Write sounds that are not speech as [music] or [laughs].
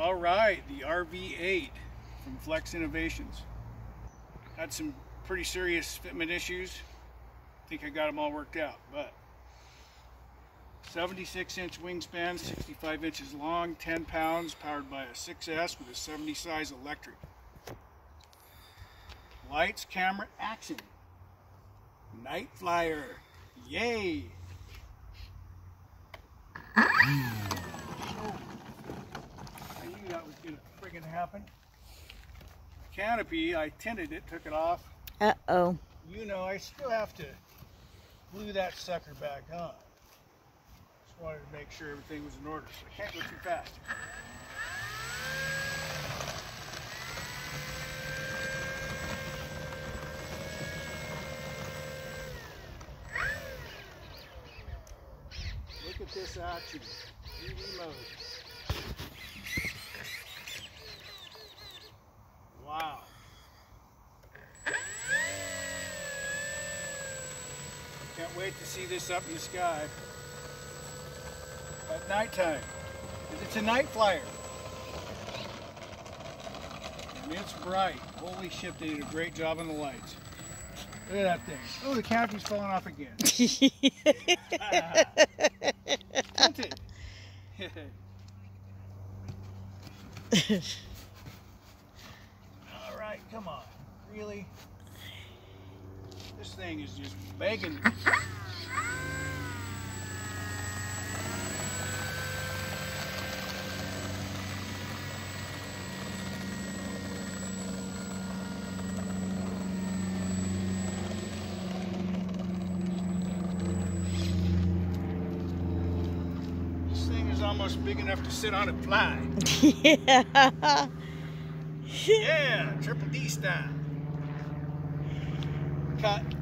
All right, the RV8 from Flex Innovations. Had some pretty serious fitment issues. I think I got them all worked out, but 76 inch wingspan, 65 inches long, 10 pounds, powered by a 6S with a 70 size electric. Lights, camera, action. Night Flyer. Yay! I knew that was gonna friggin' happen. Canopy, I tinted it, took it off. Uh-oh. You know, I still have to glue that sucker back on. Just wanted to make sure everything was in order, so I can't go too fast. Look at this action. UV mode. Can't wait to see this up in the sky at nighttime. It's a night flyer. And it's bright. Holy shit, they did a great job on the lights. Look at that thing. Oh, the canopy's falling off again. Tinted. [laughs] All right, come on. Really? This thing is just begging. [laughs] This thing is almost big enough to sit on and fly. [laughs] yeah. Yeah, triple D style. Cut.